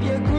也可